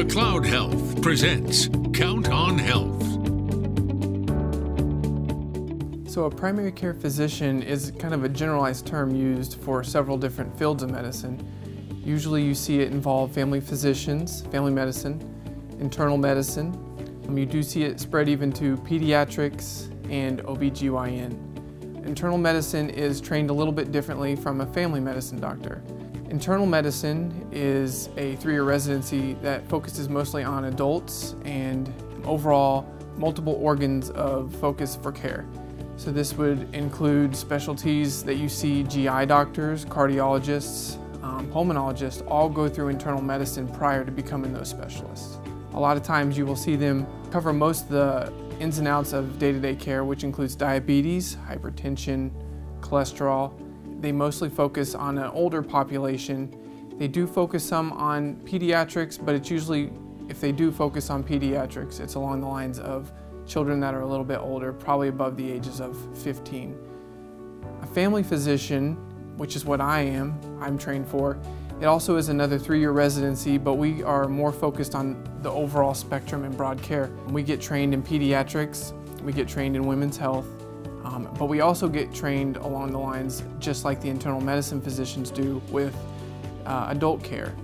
McLeod Health presents Count on Health. So a primary care physician is kind of a generalized term used for several different fields of medicine. Usually you see it involve family physicians, family medicine, internal medicine. Um, you do see it spread even to pediatrics and OBGYN. Internal medicine is trained a little bit differently from a family medicine doctor. Internal medicine is a three-year residency that focuses mostly on adults and overall multiple organs of focus for care. So this would include specialties that you see GI doctors, cardiologists, um, pulmonologists all go through internal medicine prior to becoming those specialists. A lot of times you will see them cover most of the ins and outs of day-to-day -day care, which includes diabetes, hypertension, cholesterol. They mostly focus on an older population. They do focus some on pediatrics, but it's usually, if they do focus on pediatrics, it's along the lines of children that are a little bit older, probably above the ages of 15. A family physician, which is what I am, I'm trained for, it also is another three-year residency, but we are more focused on the overall spectrum and broad care. We get trained in pediatrics, we get trained in women's health, um, but we also get trained along the lines, just like the internal medicine physicians do, with uh, adult care.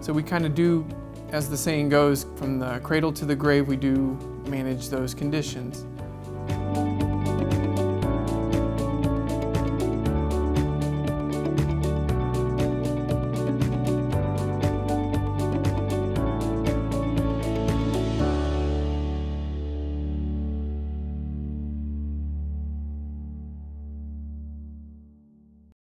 So we kind of do, as the saying goes, from the cradle to the grave, we do manage those conditions.